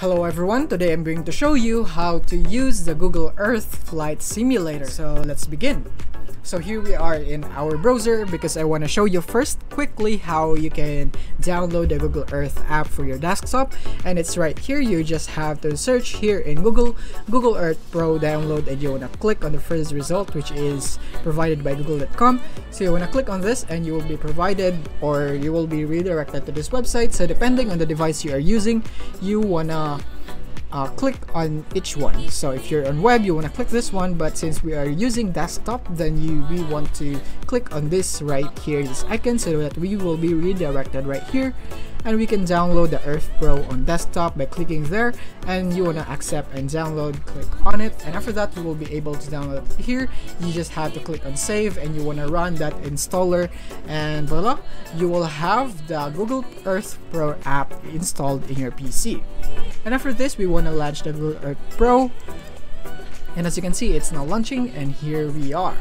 Hello everyone, today I'm going to show you how to use the Google Earth Flight Simulator. So let's begin. So here we are in our browser because I want to show you first quickly how you can download the Google Earth app for your desktop. And it's right here you just have to search here in Google Google Earth Pro download and you want to click on the first result which is provided by google.com so you want to click on this and you will be provided or you will be redirected to this website. So depending on the device you are using you wanna uh, click on each one. So if you're on web, you want to click this one, but since we are using desktop, then you we want to click on this right here, this icon, so that we will be redirected right here and we can download the Earth Pro on desktop by clicking there and you want to accept and download click on it. And after that you will be able to download it here. You just have to click on save and you want to run that installer. And voila you will have the Google Earth Pro app installed in your PC and after this we want to launch the Google Earth Pro. And as you can see it's now launching and here we are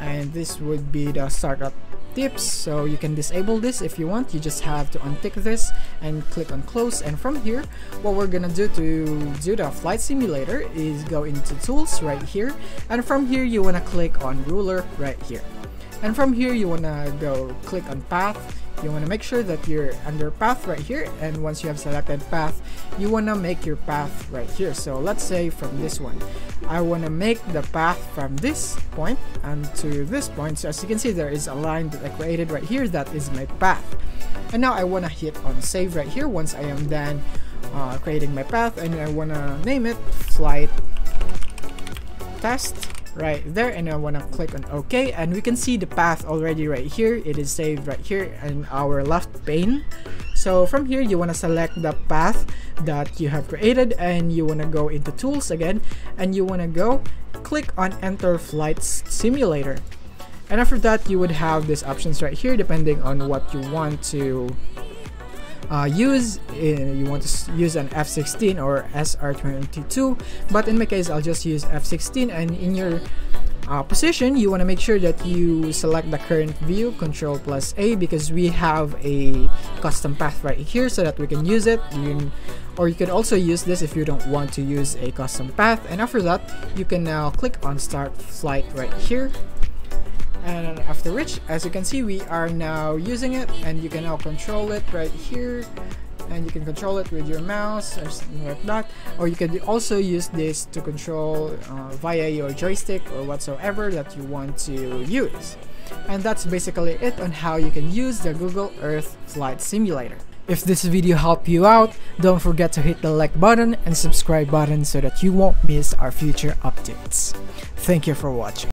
and this would be the startup tips. So you can disable this if you want. You just have to untick this and click on close. And from here what we're gonna do to do the flight simulator is go into tools right here. And from here you want to click on ruler right here. And from here you want to go click on path you want to make sure that you're under path right here and once you have selected path you want to make your path right here. So let's say from this one. I want to make the path from this point and to this point. So as you can see there is a line that I created right here that is my path. And now I want to hit on save right here. Once I am done uh, creating my path and I want to name it flight test right there and I want to click on OK and we can see the path already right here. It is saved right here in our left pane. So from here you want to select the path that you have created and you want to go into tools again and you want to go click on enter flight simulator. And after that you would have these options right here depending on what you want to uh, use uh, you want to use an F16 or SR22 but in my case I'll just use F16 and in your uh, position you want to make sure that you select the current view control plus A because we have a custom path right here so that we can use it. You can, or you can also use this if you don't want to use a custom path. And after that you can now click on start flight right here and after which as you can see we are now using it and you can now control it right here and you can control it with your mouse or something like that or you can also use this to control uh, via your joystick or whatsoever that you want to use and that's basically it on how you can use the Google Earth Flight Simulator. If this video helped you out, don't forget to hit the like button and subscribe button so that you won't miss our future updates. Thank you for watching.